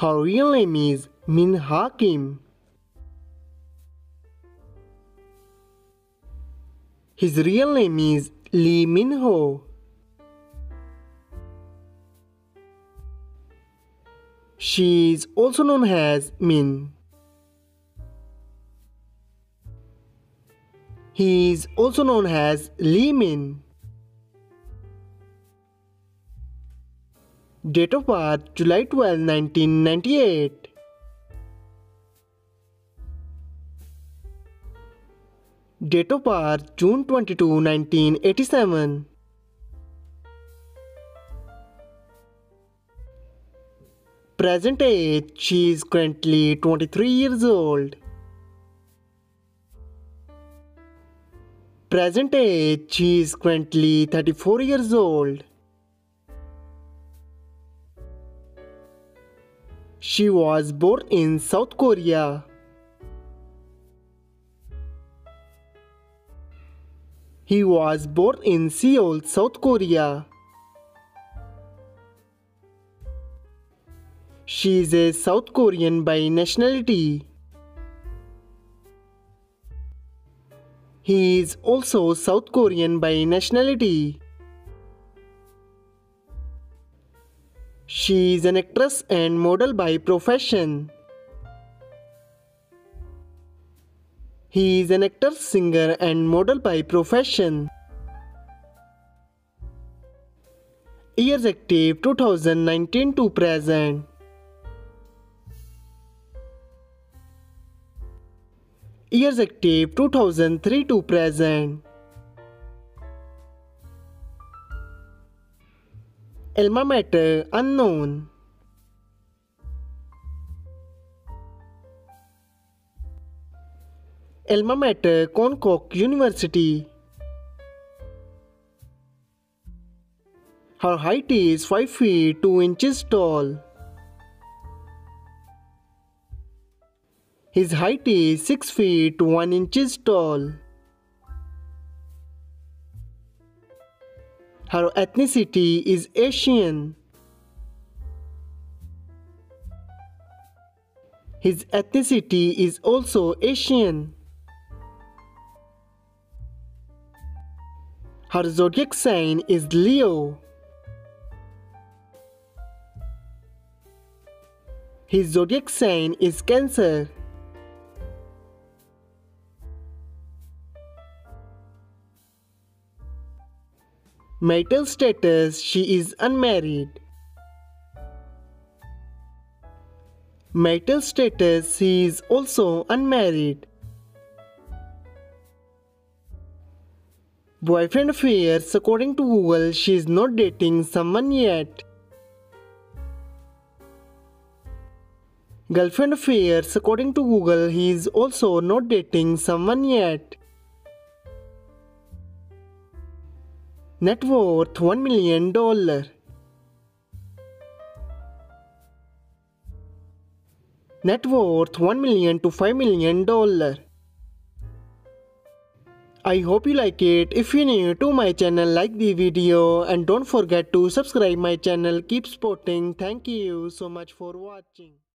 Her real name is Min Ha Kim. His real name is Lee Min Ho. She is also known as Min. He is also known as Lee Min. Date of birth July 12, 1998. Date of birth June 22, 1987. Present age she is currently 23 years old. Present age she is currently 34 years old. She was born in South Korea. He was born in Seoul, South Korea. She is a South Korean by nationality. He is also South Korean by nationality. She is an actress and model by profession. He is an actor, singer, and model by profession. Years active 2019 to present. Years active 2003 to present. Alma mater unknown. Alma mater Konkuk University. Her height is 5 feet 2 inches tall. His height is 6 feet 1 inches tall. Her ethnicity is Asian. His ethnicity is also Asian. Her zodiac sign is Leo. His zodiac sign is Cancer. Marital status She is unmarried. Marital status She is also unmarried. Boyfriend affairs According to Google, she is not dating someone yet. Girlfriend affairs According to Google, he is also not dating someone yet. Net worth $1 million. Net worth 1 million to $5 million. I hope you like it. If you're new to my channel, like the video and don't forget to subscribe my channel. Keep supporting. Thank you so much for watching.